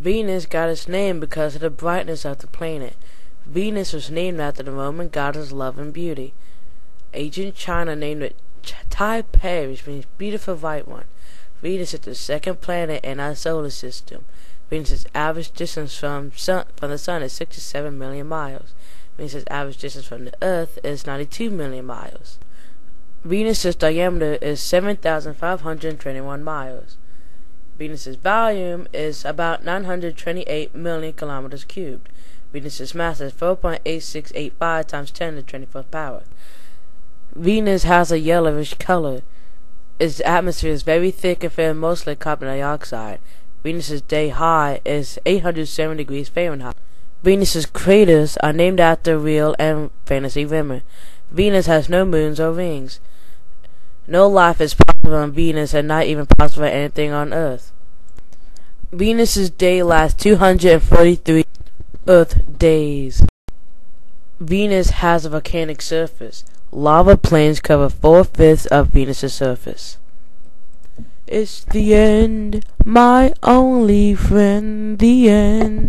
Venus got its name because of the brightness of the planet. Venus was named after the Roman goddess of love and beauty. Ancient China named it Taipei, which means beautiful white one. Venus is the second planet in our solar system. Venus's average distance from, sun, from the Sun is 67 million miles. Venus's average distance from the Earth is 92 million miles. Venus's diameter is 7,521 miles. Venus's volume is about 928 million kilometers cubed. Venus's mass is 4.8685 times 10 to the 24th power. Venus has a yellowish color. Its atmosphere is very thick and filled mostly carbon dioxide. Venus's day high is 807 degrees Fahrenheit. Venus's craters are named after real and fantasy women. Venus has no moons or rings. No life is possible on Venus and not even possible anything on Earth. Venus's day lasts 243 Earth days. Venus has a volcanic surface. Lava plains cover four-fifths of Venus's surface. It's the end, my only friend, the end.